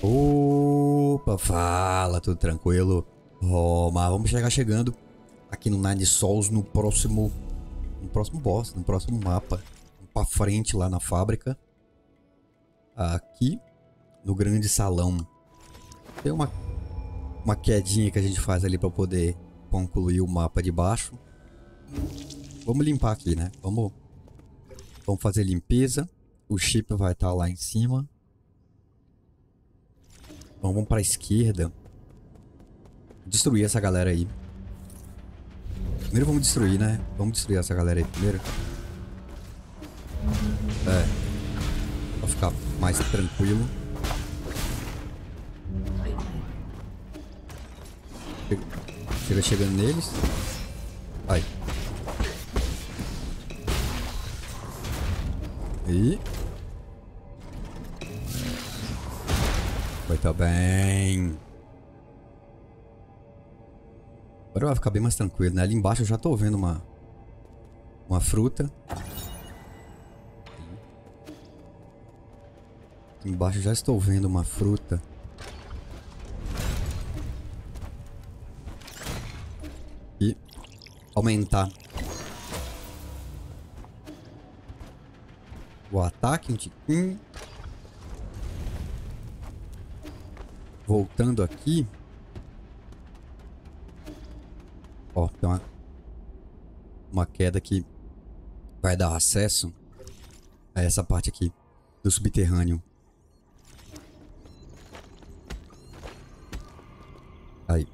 Opa, fala, tudo tranquilo? Mas vamos chegar chegando aqui no Nine Souls no próximo. No próximo boss, no próximo mapa. Pra frente lá na fábrica. Aqui no grande salão. Tem uma, uma quedinha que a gente faz ali pra poder concluir o mapa de baixo. Vamos limpar aqui, né? Vamos, vamos fazer limpeza. O chip vai estar tá lá em cima. Então vamos pra esquerda. Destruir essa galera aí. Primeiro vamos destruir, né? Vamos destruir essa galera aí primeiro. É. Pra ficar mais tranquilo. Chega chegando neles. Ai. E... Muito bem. Agora vai ficar bem mais tranquilo, né? Ali embaixo eu já tô vendo uma... Uma fruta. Aqui embaixo já estou vendo uma fruta. E aumentar o ataque um tiquinho. Voltando aqui. Ó, tem uma, uma queda que vai dar acesso a essa parte aqui do subterrâneo. Aí.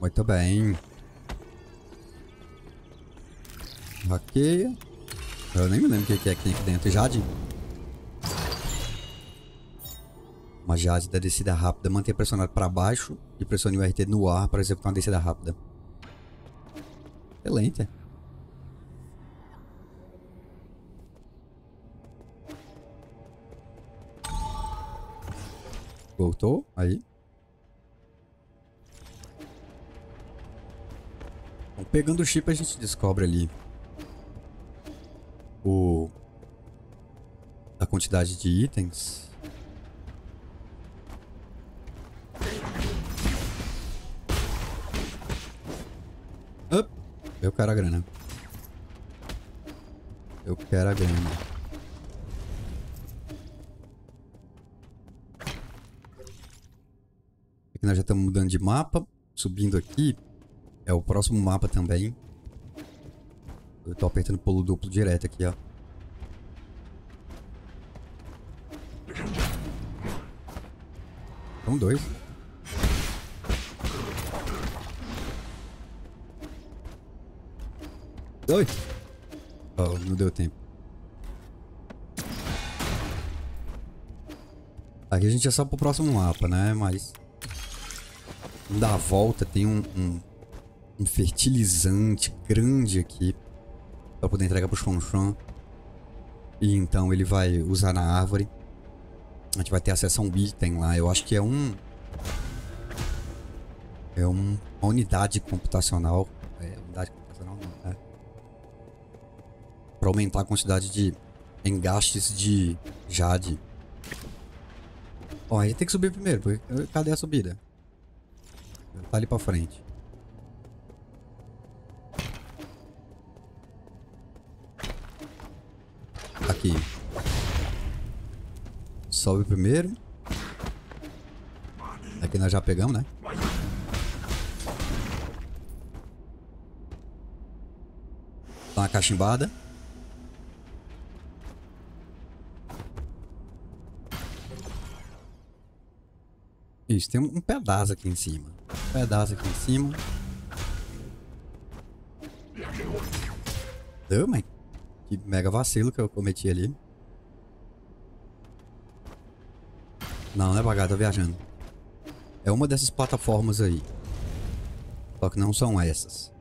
Muito bem. Hackeia. Eu nem me lembro o que é que tem aqui dentro. Jade? Uma jade da descida rápida. Mantenha pressionado para baixo e pressione o RT no ar para executar uma descida rápida. Excelente. Voltou? Aí. Bom, pegando o chip a gente descobre ali o a quantidade de itens Eu quero a grana. Eu quero a grana. Aqui nós já estamos mudando de mapa. Subindo aqui. É o próximo mapa também. Eu tô apertando pulo duplo direto aqui, ó. São dois. Oi. Oh, não deu tempo. Aqui a gente é só pro próximo mapa, né? Mas... Da volta tem um, um, um fertilizante grande aqui. Pra poder entregar pro Chonchon. E então ele vai usar na árvore. A gente vai ter acesso a um item lá. Eu acho que é um... É um, uma unidade computacional. Aumentar a quantidade de engastes de jade. Ó, a gente tem que subir primeiro, porque cadê a subida? Tá ali pra frente. Aqui. Sobe primeiro. Aqui nós já pegamos, né? Dá uma cachimbada. Isso, tem um pedaço aqui em cima. Um pedaço aqui em cima. Deu, mãe. Que mega vacilo que eu cometi ali. Não, não é bagado, tô viajando. É uma dessas plataformas aí. Só que não são essas.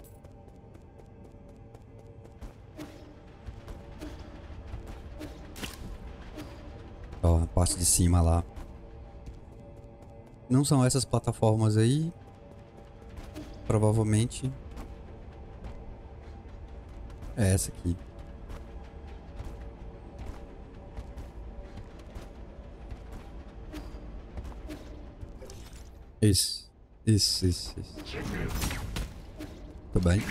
Ó, a parte de cima lá. Não são essas plataformas aí. Provavelmente. É essa aqui. Isso. Isso, isso, isso. Tudo bem.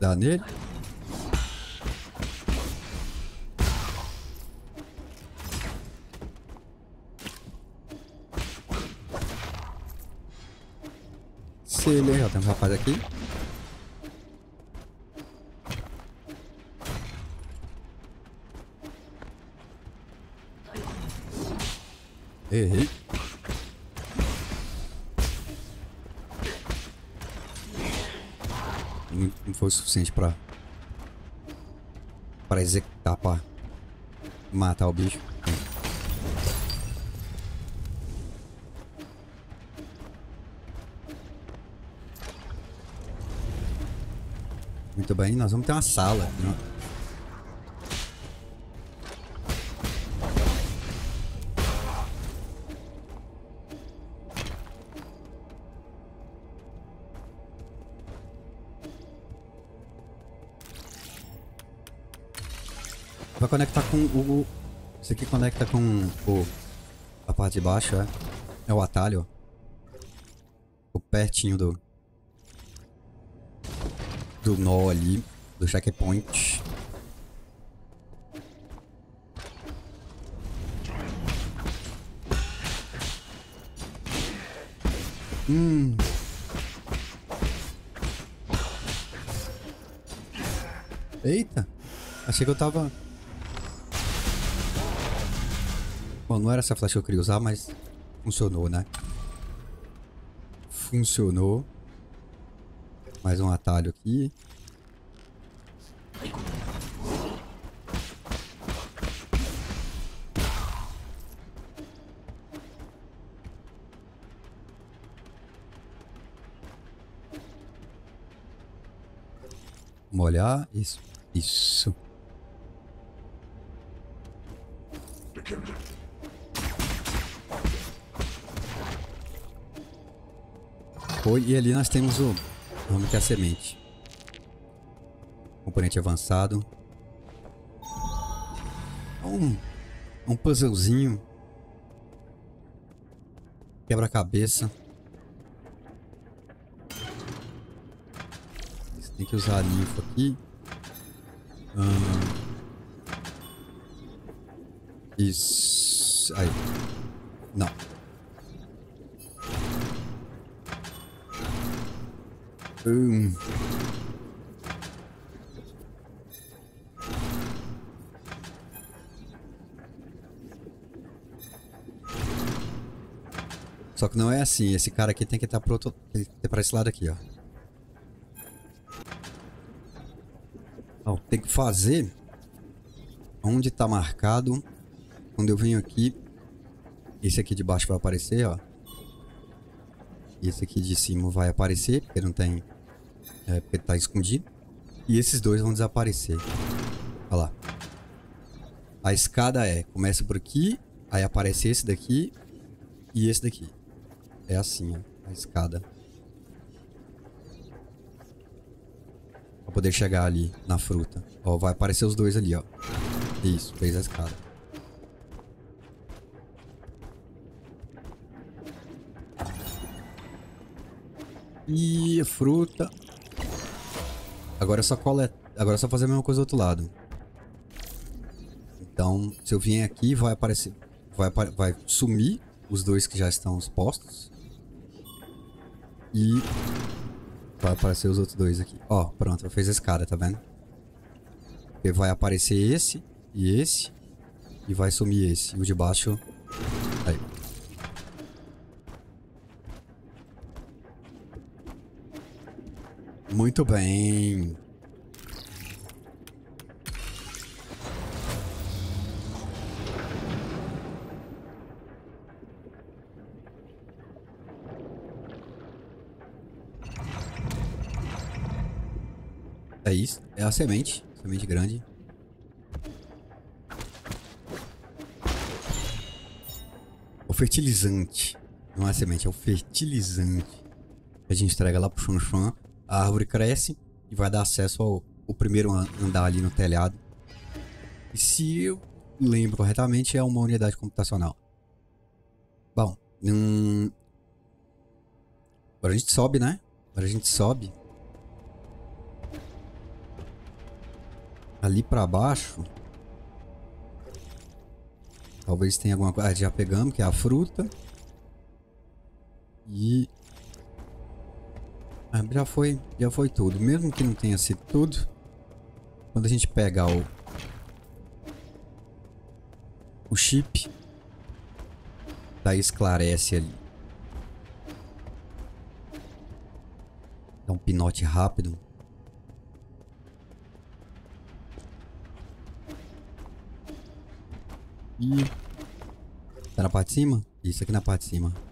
Dá nele. Ele já tem um rapaz aqui. Errei. Não, não foi o suficiente pra... Pra executar, pra matar o bicho. Muito bem, nós vamos ter uma sala. Vai conectar com o... Isso aqui conecta com o... A parte de baixo, é? É o atalho. O pertinho do... Do nó ali. Do checkpoint. Hum... Eita! Achei que eu tava... Bom, não era essa flecha que eu queria usar, mas funcionou, né? Funcionou. Mais um atalho aqui. Molhar. Isso. Isso. Foi, e ali nós temos o nome que é a semente. Componente avançado. Um, um puzzlezinho. Quebra-cabeça. Tem que usar a linfa aqui. Hum. Isso. Aí. Não. Hum. Só que não é assim. Esse cara aqui tem que estar pro outro... Tem que pra esse lado aqui, ó. ó. Tem que fazer... Onde tá marcado. Quando eu venho aqui... Esse aqui de baixo vai aparecer, ó. E esse aqui de cima vai aparecer, porque não tem... É, porque tá escondido. E esses dois vão desaparecer. Olha lá. A escada é... Começa por aqui, aí aparece esse daqui e esse daqui. É assim, ó, a escada. Pra poder chegar ali na fruta. Ó, vai aparecer os dois ali, ó. Isso, fez a escada. E fruta. Agora é só coleta. Agora é só fazer a mesma coisa do outro lado. Então, se eu vier aqui, vai aparecer. Vai, vai sumir os dois que já estão expostos. E vai aparecer os outros dois aqui. Ó, pronto, eu fiz a escada, tá vendo? Porque vai aparecer esse e esse. E vai sumir esse. E o de baixo... Aí. Muito bem. É isso. É a semente. Semente grande. O fertilizante. Não é a semente, é o fertilizante. A gente entrega lá pro Chuan A árvore cresce e vai dar acesso ao, ao primeiro andar ali no telhado. E se eu lembro corretamente, é uma unidade computacional. Bom, hum... agora a gente sobe, né? Agora a gente sobe. Ali pra baixo. Talvez tenha alguma coisa. Ah, já pegamos, que é a fruta. E... Ah, já foi, já foi tudo. Mesmo que não tenha sido tudo. Quando a gente pegar o... O chip. Daí esclarece ali. Dá um pinote rápido. E... Tá na parte de cima? Isso aqui na parte de cima.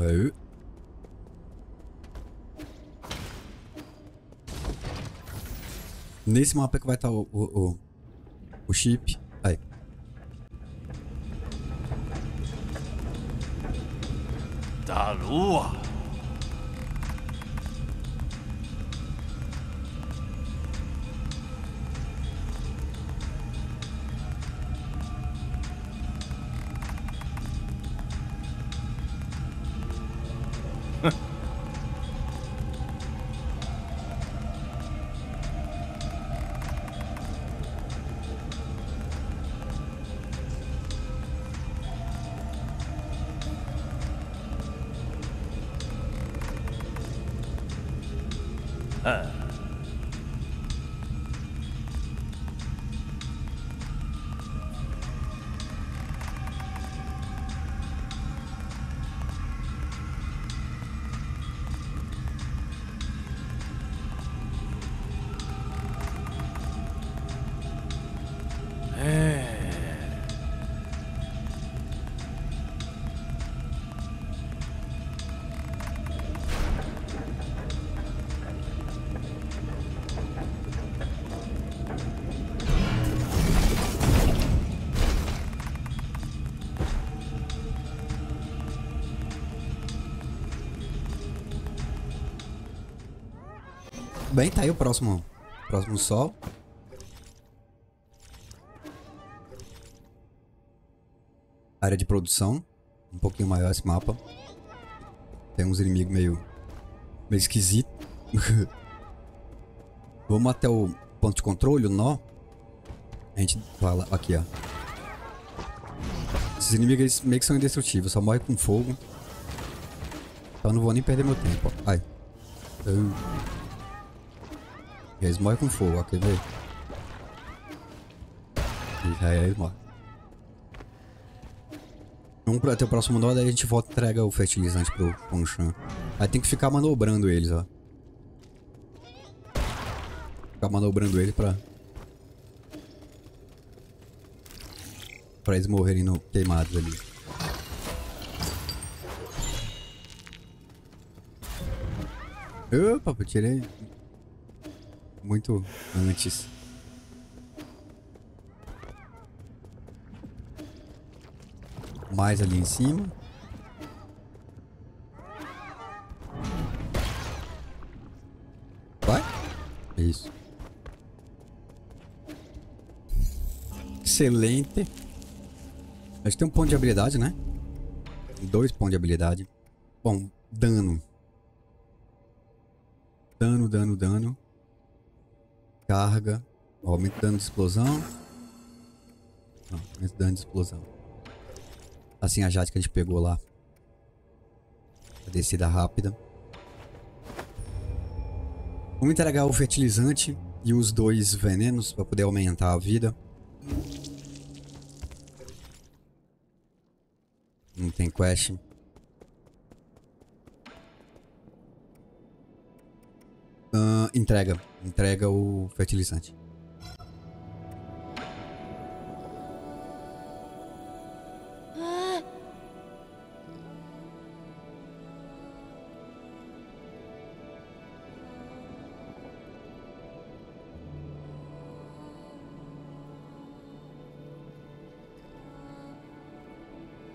Aí. Nesse mapa que vai estar o, o, o, o chip. Aí. Da lua. Bem, tá aí o próximo, próximo sol. Área de produção. Um pouquinho maior esse mapa. Tem uns inimigos meio... Meio esquisito. Vamos até o ponto de controle, o nó. A gente fala... Aqui, ó. Esses inimigos meio que são indestrutíveis. Só morrem com fogo. Então não vou nem perder meu tempo. Ó. Ai. Uh. Eles morrem com fogo, ó. Quer ver? E aí eles morrem. Vamos até o próximo nó, daí a gente volta e entrega o fertilizante pro Ponchan. Aí tem que ficar manobrando eles, ó. Ficar manobrando eles pra... Pra eles morrerem no, queimados ali. Opa, tirei muito antes. Mais ali em cima. Vai? Isso. Excelente. A gente tem um ponto de habilidade, né? Dois pontos de habilidade. Bom, dano. Dano, dano, dano. Carga. Aumenta o dano de explosão. Não, aumenta o dano de explosão. Assim a Jade que a gente pegou lá. A descida rápida. Vamos entregar o fertilizante e os dois venenos para poder aumentar a vida. Não tem quest. entrega. Entrega o fertilizante.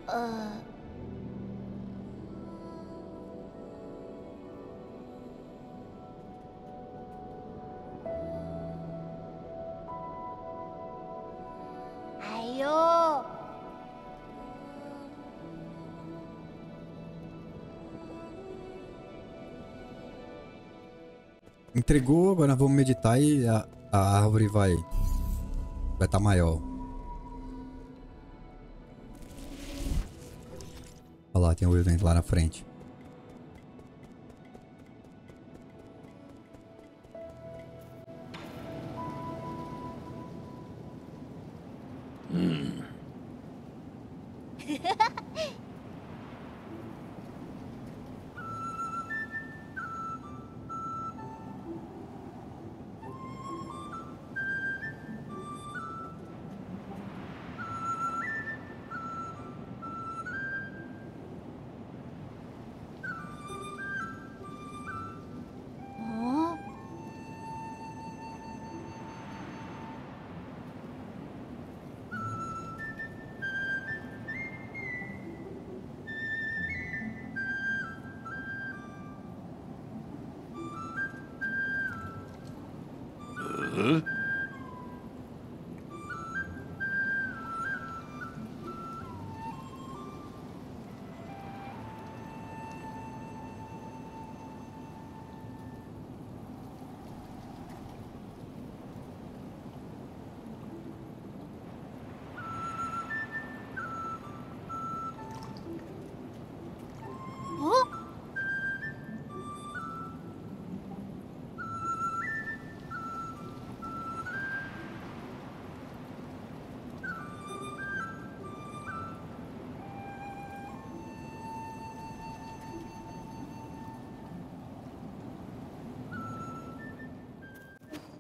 Uh... Entregou, agora vamos meditar e a, a árvore vai... Vai estar tá maior. Olha lá, tem o evento lá na frente.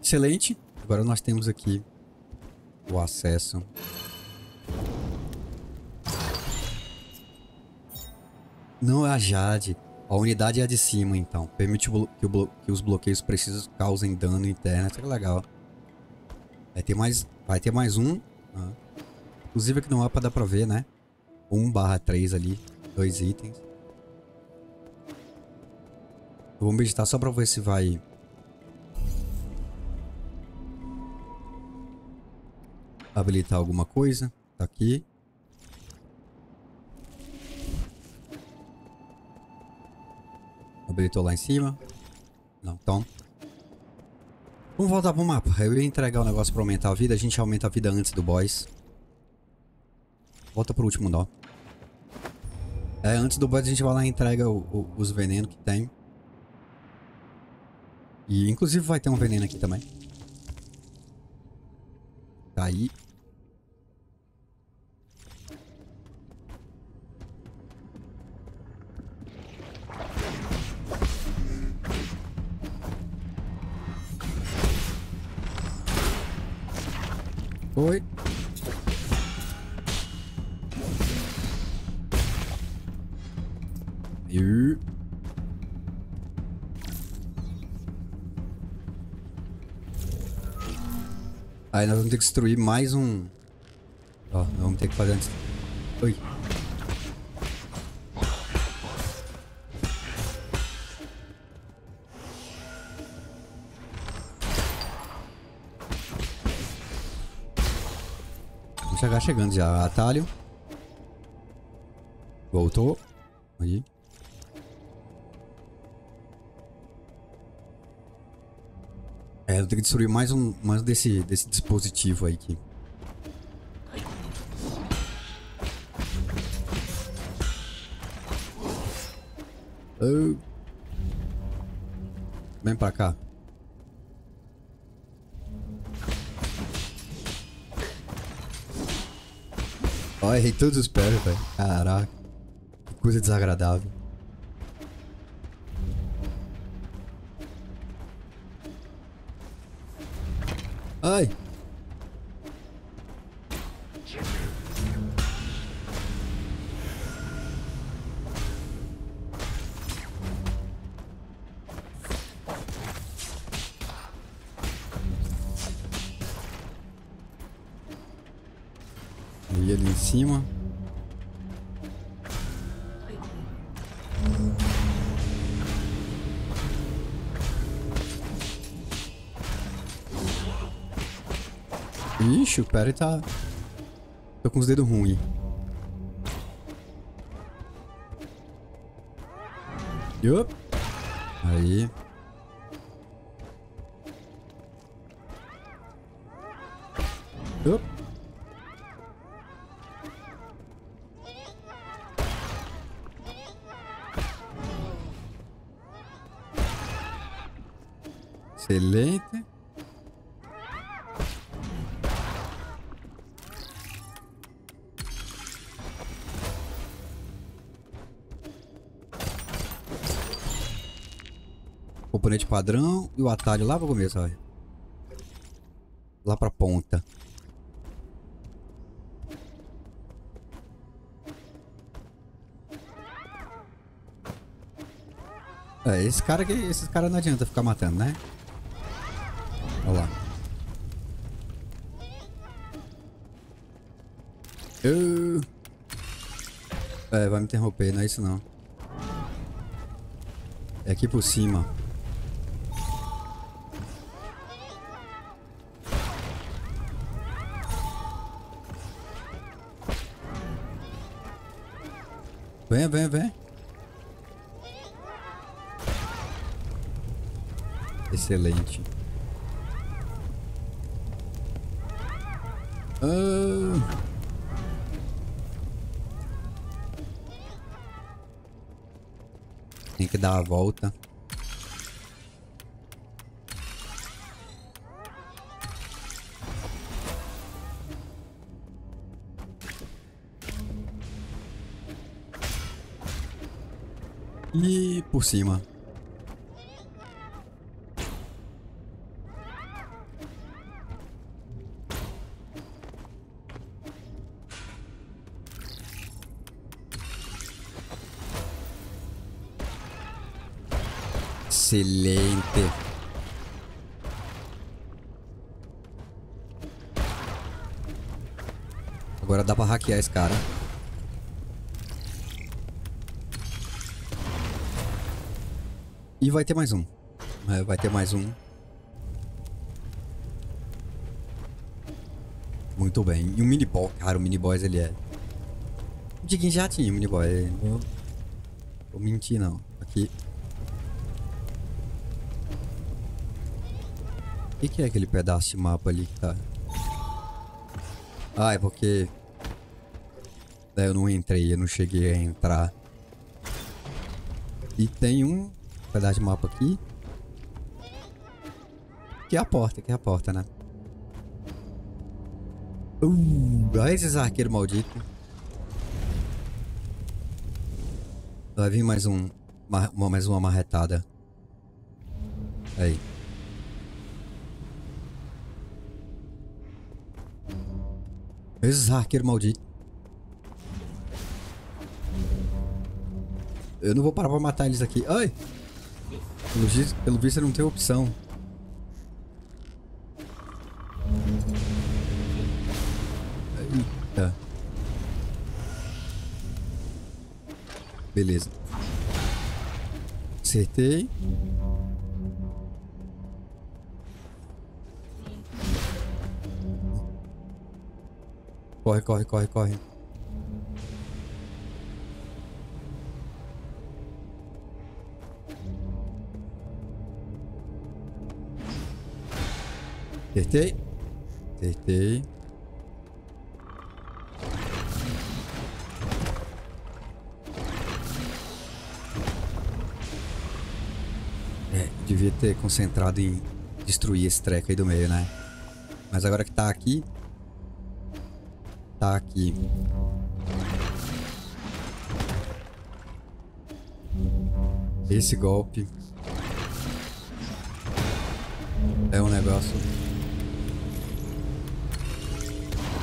Excelente. Agora nós temos aqui o acesso. Não é a Jade. A unidade é a de cima, então. Permite que, que os bloqueios precisos causem dano interno. Isso é legal. Vai ter mais, vai ter mais um. Ah. Inclusive aqui no mapa dá pra ver, né? 1 barra 3 ali. Dois itens. Vamos meditar só pra ver se vai habilitar alguma coisa. Tá aqui. Habilitou lá em cima. Não, então. Vamos voltar pro mapa. Eu ia entregar o negócio pra aumentar a vida. A gente aumenta a vida antes do boss. Volta pro último nó. É, antes do boss a gente vai lá e entrega o, o, os venenos que tem. E inclusive vai ter um veneno aqui também. Tá aí. Oi. E... Aí nós vamos ter que destruir mais um... Ó, nós vamos ter que fazer antes... Oi. Chegar chegando já. Atalho. Voltou. Aí. É, eu tenho que destruir mais um mais desse, desse dispositivo aí aqui. Vem pra cá. Ó, errei todos os pés, velho. Caraca. Que coisa desagradável. Ai. Cima. Ixi, o Perry tá... Tô com os dedos ruins. Yup. Aí. Padrão e o atalho lá pro começo, olha. Lá pra ponta. É, esse cara que esses caras não adianta ficar matando, né? Olha lá. Eu... É, vai me interromper, não é isso não. É aqui por cima. Vem, vem, vem. Excelente. Ah. Tem que dar a volta. Por cima. Excelente. Agora dá pra hackear esse cara. E vai ter mais um. É, vai ter mais um. Muito bem. E o mini boss, cara, o mini boss ele é. O Diguinho já tinha o mini boss. Não vou mentir não. Aqui. O que, que é aquele pedaço de mapa ali que tá? Ah, é porque. Eu não entrei, eu não cheguei a entrar. E tem um pedaço de mapa aqui. Que é a porta, que é a porta, né? Uh, olha esses arqueiros malditos. Vai vir mais um. Uma, mais uma marretada. Aí. Esses arqueiros malditos. Eu não vou parar pra matar eles aqui. Ai! Pelo, visto, pelo visto não tem opção. Eita. Beleza. Acertei. Corre, corre, corre, corre. Acertei. Acertei. É, devia ter concentrado em destruir esse treco aí do meio, né? Mas agora que tá aqui... Tá aqui. Esse golpe... É um negócio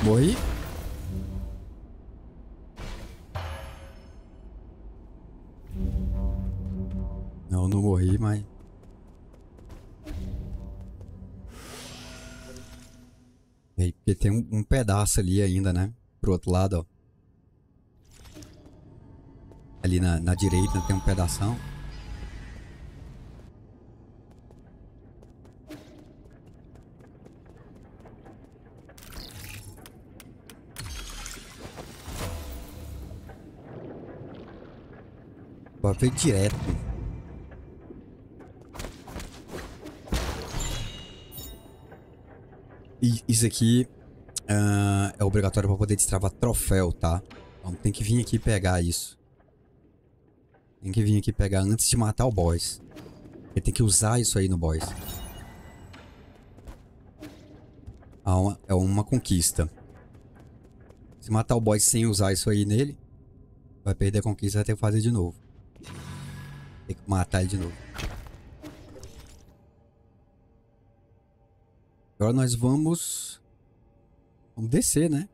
Morri? Não, não morri, mas... aí, porque tem um, um, pedaço ali ainda, né? Pro outro lado, ó. Ali na, na direita tem um pedação. Veio direto. E isso aqui uh, é obrigatório para poder destravar troféu, tá? Então tem que vir aqui pegar isso. Tem que vir aqui pegar antes de matar o boss. Ele tem que usar isso aí no boss. Ah, é uma conquista. Se matar o boss sem usar isso aí nele, vai perder a conquista e vai ter que fazer de novo. Tem que matar ele de novo. Agora nós vamos... Vamos descer, né?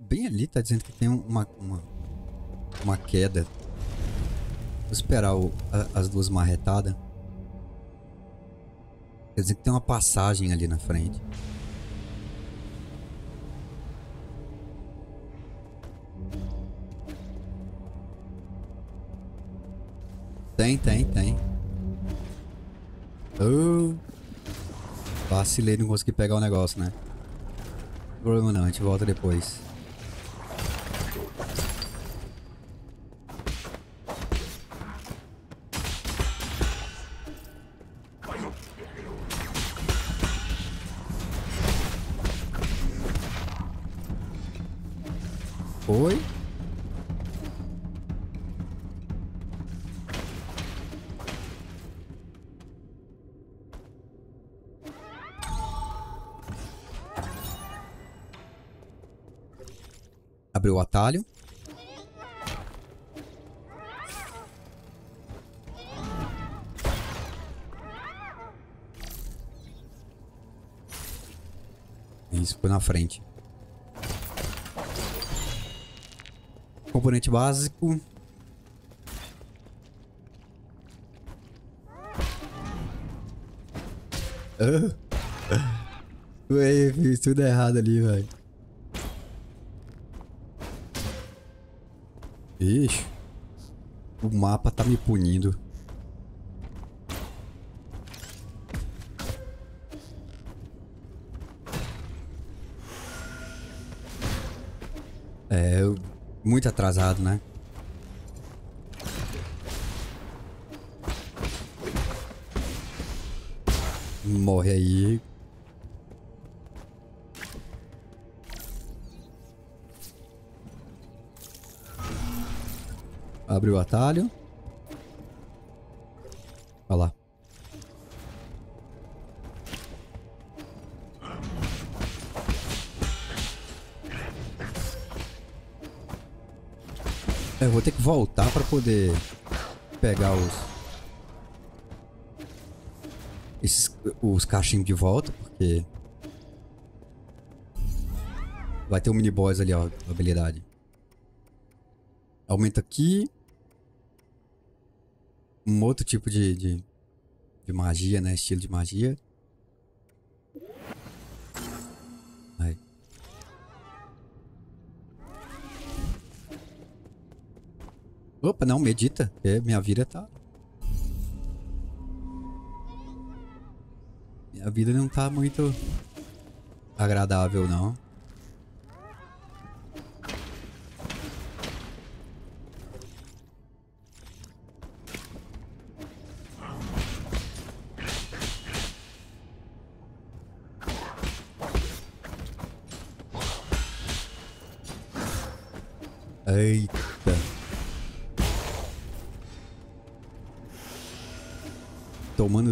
Bem ali, tá dizendo que tem uma, uma, uma queda. Vou esperar o, a, as duas marretadas. Quer dizer que tem uma passagem ali na frente. Tem, tem, tem. Uh, vacilei, não consegui pegar o negócio, né? Não problema não, a gente volta depois. Frente. Componente básico. Ah. Ué, fiz tudo errado ali, velho. Ixi. O mapa tá me punindo. É, muito atrasado, né? Morre aí, Abre o atalho. Ter que voltar para poder pegar os esses os caixinhos de volta, porque vai ter um mini boss ali, ó, habilidade. Aumenta aqui um outro tipo de, de, de magia, né? Estilo de magia. Opa, não, medita. É, minha vida tá... Minha vida não tá muito agradável, não.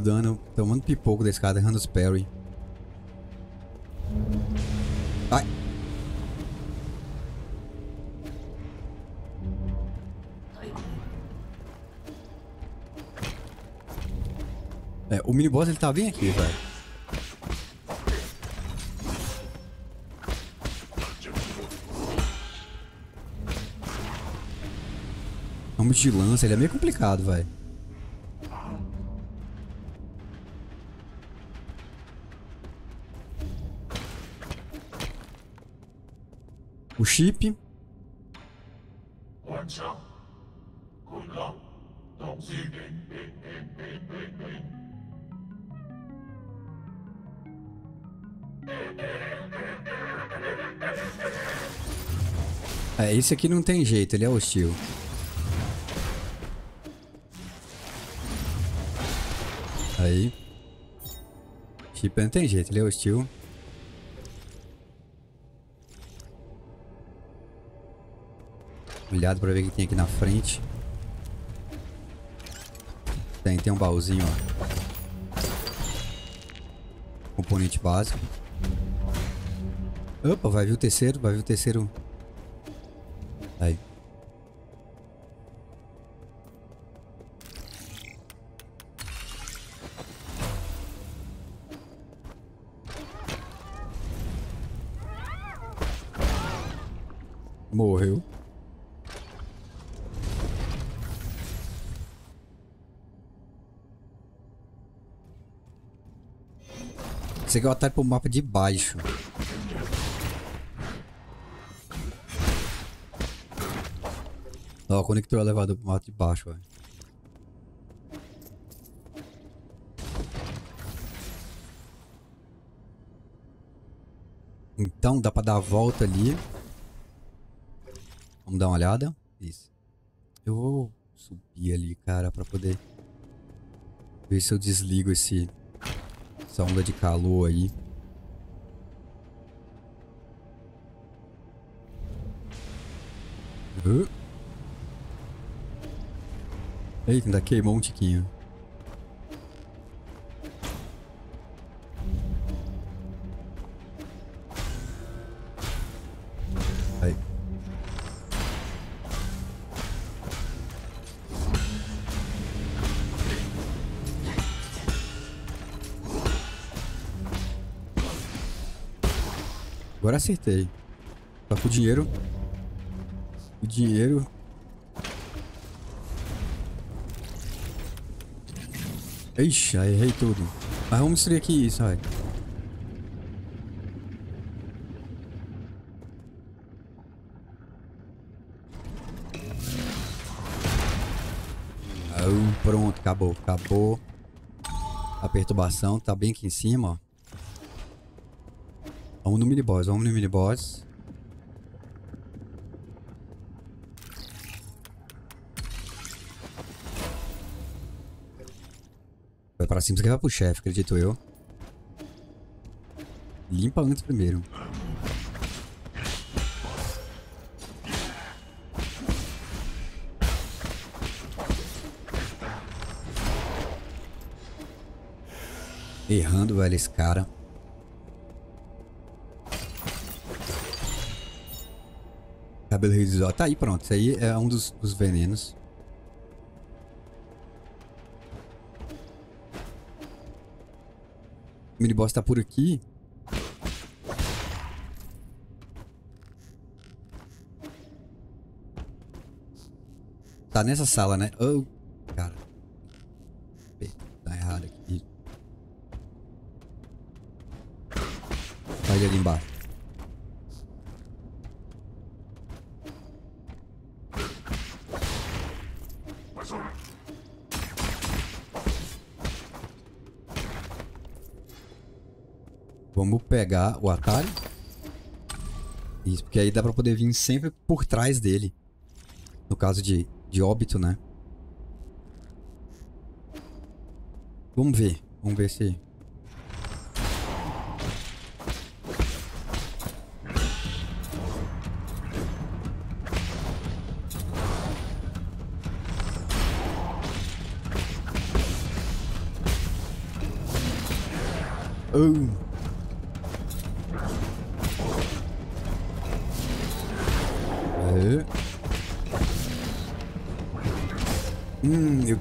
Dano, tomando pipoco da escada, errando os parry. Ai. É, o mini boss ele tá bem aqui, velho. Ramos de lança, ele é meio complicado, vai. O chip. É, esse aqui não tem jeito, ele é hostil. Aí. Chip não tem jeito, ele é hostil. Olhado pra ver o que tem aqui na frente. Tem, tem um baúzinho, ó. Componente básico. Opa, vai vir o terceiro, vai vir o terceiro. Aqui é o atalho pro mapa de baixo. Ó, conectou o elevador pro mapa de baixo, velho. Então dá pra dar a volta ali. Vamos dar uma olhada. Isso. Eu vou subir ali, cara, pra poder ver se eu desligo esse essa onda de calor aí. Uh. Eita, ainda queimou um tiquinho. Acertei. Só com o dinheiro. O dinheiro. Ixi, aí errei tudo. Mas vamos destruir aqui isso, vai. Pronto, acabou, acabou. A perturbação tá bem aqui em cima, ó. Vamos no mini boss, vamos no mini boss. Vai pra cima, você vai pro chefe, acredito eu. Limpa antes primeiro. Errando, velho, esse cara. Cabelo. Tá aí, pronto. Isso aí é um dos, dos venenos. O miniboss tá por aqui. Tá nessa sala, né? Oh, cara. Tá errado aqui. Sai ali embaixo. Vamos pegar o atalho. Isso, porque aí dá pra poder vir sempre por trás dele. No caso de, de óbito, né? Vamos ver. Vamos ver se... Oh.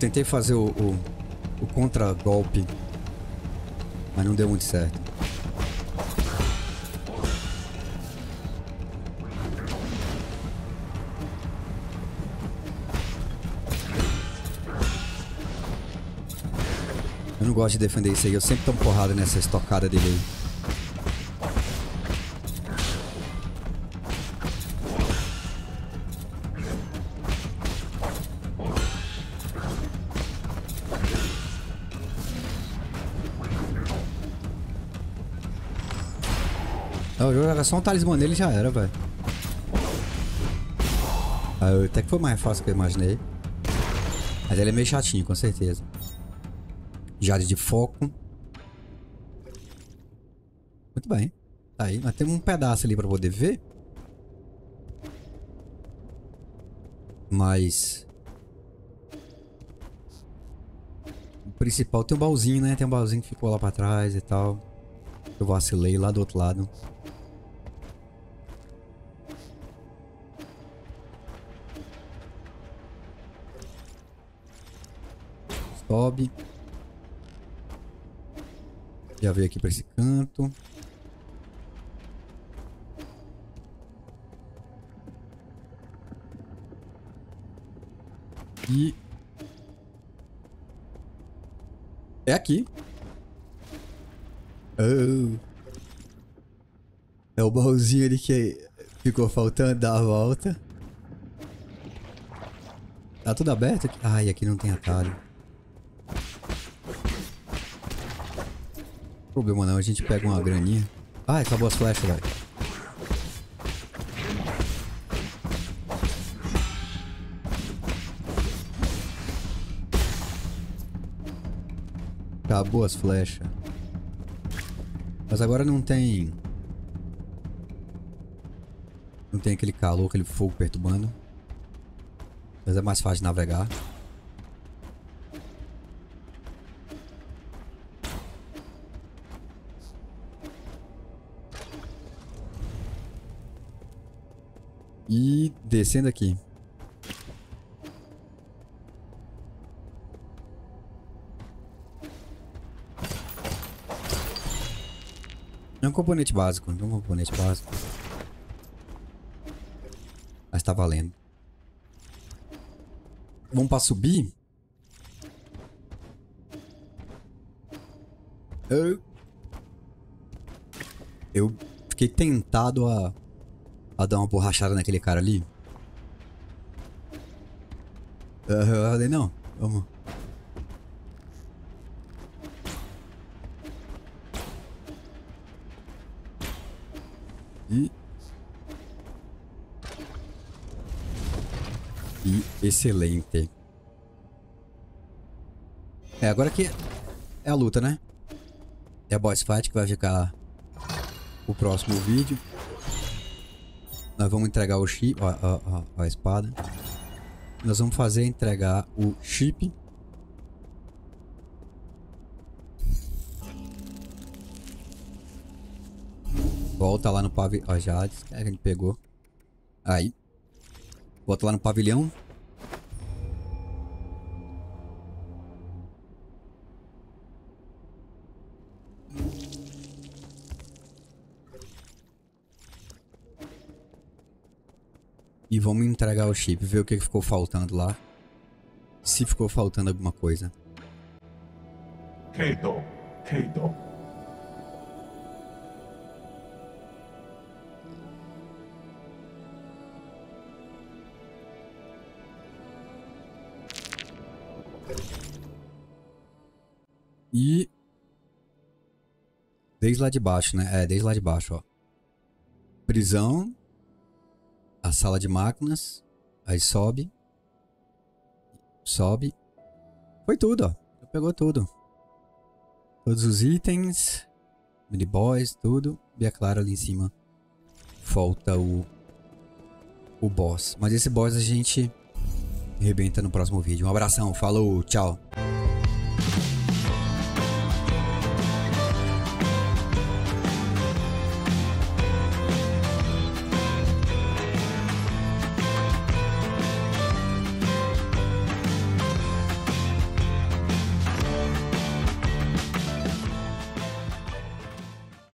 Tentei fazer o, o, o contra-golpe, mas não deu muito certo. Eu não gosto de defender isso aí, eu sempre tomo porrada nessa estocada dele aí. Jogar só um talismã nele já era, velho. Ah, até que foi mais fácil que eu imaginei. Mas ele é meio chatinho, com certeza. Jade de foco. Muito bem. Tá aí, nós temos um pedaço ali pra poder ver. Mas... O principal tem um baúzinho, né? Tem um baúzinho que ficou lá pra trás e tal. Eu vacilei lá do outro lado. Sobe. Já veio aqui pra esse canto. E... É aqui. Oh. É o baúzinho ali que ficou faltando dar a volta. Tá tudo aberto aqui? Ai, aqui não tem atalho. Problema não, a gente pega uma graninha. Ai, acabou as flechas, velho. Acabou as flechas. Mas agora não tem... Não tem aquele calor, aquele fogo perturbando. Mas é mais fácil de navegar. Descendo aqui. É um componente básico, é um componente básico. Mas tá valendo. Vamos pra subir? Eu... Eu fiquei tentado a a dar uma borrachada naquele cara ali. Eu falei, não, vamos. E... E excelente. É, agora que é a luta, né? É a boss fight que vai ficar o próximo vídeo. Nós vamos entregar o chip, ó, ó, ó, a espada. Nós vamos fazer entregar o chip. Volta lá no pavilhão. Ó, já que a gente pegou. Aí. Volta lá no pavilhão. E vamos entregar o chip, ver o que ficou faltando lá. Se ficou faltando alguma coisa. Keito, Keito. E... Desde lá de baixo, né? É, desde lá de baixo, ó. Prisão a sala de máquinas. Aí sobe. Sobe. Foi tudo, ó. Pegou tudo. Todos os itens. Mini boys, tudo. E é claro, ali em cima falta o o boss. Mas esse boss a gente arrebenta no próximo vídeo. Um abração, falou, tchau.